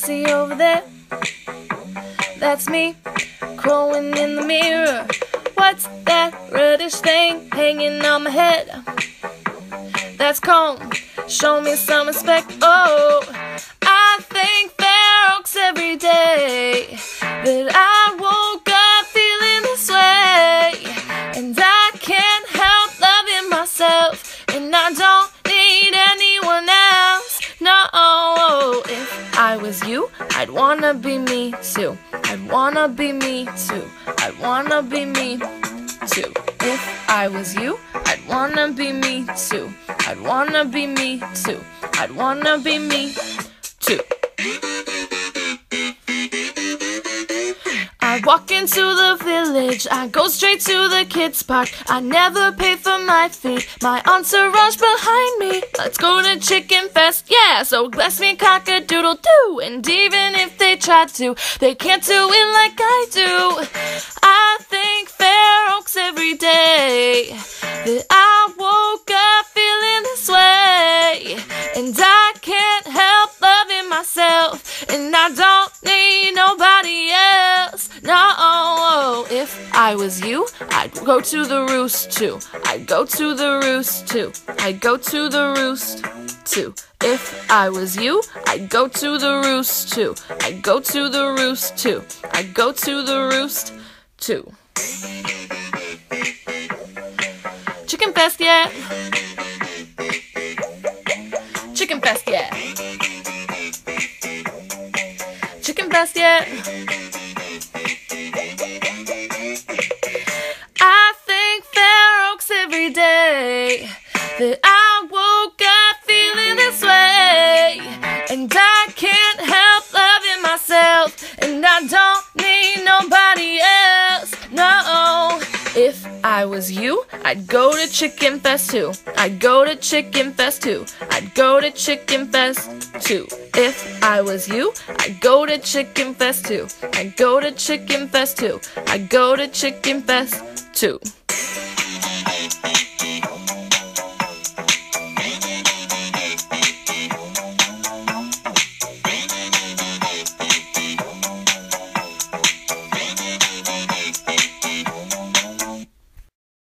see over there? That's me, crowing in the mirror. What's that reddish thing hanging on my head? That's comb. Show me some respect. Oh, I think Fair Oaks every day that I be me too. I'd wanna be me too. I'd wanna be me too. If I was you, I'd wanna be me too. I'd wanna be me too. I'd wanna be me too. I walk into the village, I go straight to the kids' park. I never pay for my fee, my entourage behind me. Let's go to Chicken Fest, yeah, so bless me cock a doodle doo. And even if they try to, they can't do it like I do. I think Fair Oaks every day that I woke up feeling this way. And I can't help loving myself, and I don't need nobody else. No, if I was you, I'd go to the roost too. I'd go to the roost too. I'd go to the roost too. If I was you, I'd go to the roost too. I'd go to the roost too. I'd go to the roost too. Chicken fest, yeah. Chicken fest, yeah. Chicken fest, yeah. I thank Fair Oaks every day that I was you, I'd go to Chicken Fest too. I'd go to Chicken Fest too. I'd go to Chicken Fest too. If I was you, I'd go to Chicken Fest too. I'd go to Chicken Fest too. I'd go to Chicken Fest too.